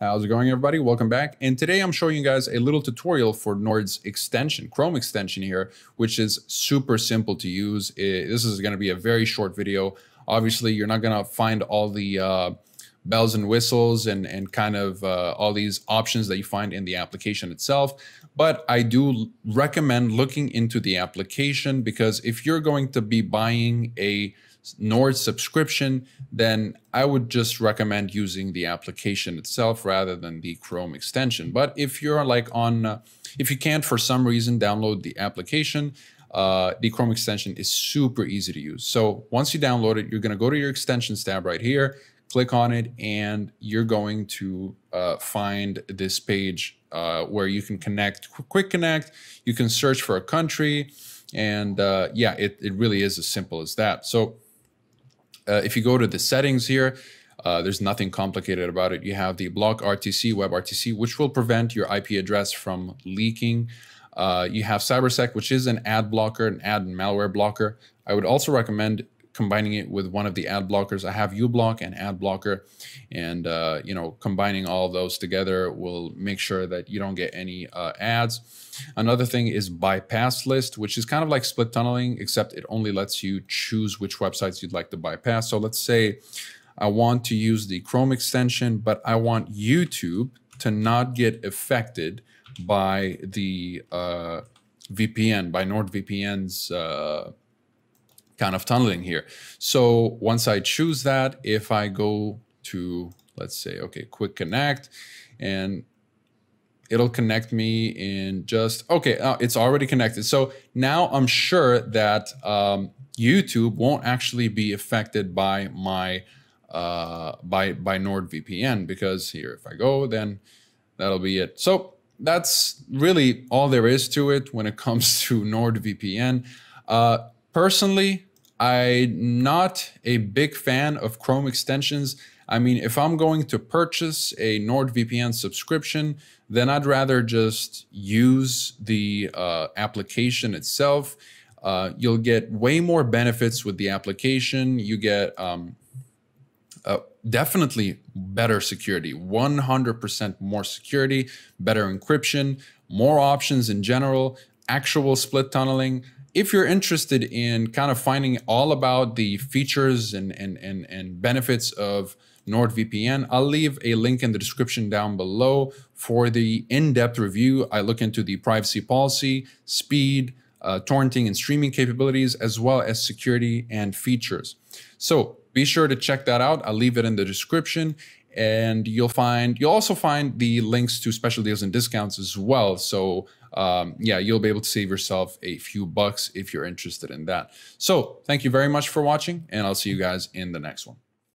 How's it going everybody? Welcome back. And today I'm showing you guys a little tutorial for Nord's extension, Chrome extension here, which is super simple to use. It, this is gonna be a very short video. Obviously, you're not gonna find all the uh, bells and whistles and, and kind of uh, all these options that you find in the application itself. But I do recommend looking into the application because if you're going to be buying a Nord subscription, then I would just recommend using the application itself rather than the Chrome extension. But if you're like on, uh, if you can't for some reason download the application, uh, the Chrome extension is super easy to use. So once you download it, you're going to go to your extensions tab right here, click on it, and you're going to uh, find this page uh, where you can connect, quick connect. You can search for a country. And uh, yeah, it, it really is as simple as that. So uh, if you go to the settings here, uh, there's nothing complicated about it. You have the block RTC, WebRTC, which will prevent your IP address from leaking. Uh, you have CyberSec, which is an ad blocker, an ad and malware blocker. I would also recommend combining it with one of the ad blockers. I have uBlock and ad blocker, and uh, you know combining all those together will make sure that you don't get any uh, ads. Another thing is bypass list, which is kind of like split tunneling, except it only lets you choose which websites you'd like to bypass. So let's say I want to use the Chrome extension, but I want YouTube to not get affected by the uh, VPN, by NordVPN's uh, kind of tunneling here. So once I choose that, if I go to, let's say, okay, quick connect, and it'll connect me in just, okay, uh, it's already connected. So now I'm sure that um, YouTube won't actually be affected by my, uh, by, by NordVPN because here, if I go, then that'll be it. So that's really all there is to it when it comes to NordVPN. Uh, Personally, I'm not a big fan of Chrome extensions. I mean, if I'm going to purchase a NordVPN subscription, then I'd rather just use the uh, application itself. Uh, you'll get way more benefits with the application. You get um, uh, definitely better security, 100% more security, better encryption, more options in general, actual split tunneling if you're interested in kind of finding all about the features and, and, and, and benefits of NordVPN, I'll leave a link in the description down below for the in-depth review. I look into the privacy policy, speed, uh, torrenting and streaming capabilities, as well as security and features. So be sure to check that out. I'll leave it in the description and you'll find you'll also find the links to special deals and discounts as well so um, yeah, you'll be able to save yourself a few bucks if you're interested in that. So thank you very much for watching, and I'll see you guys in the next one.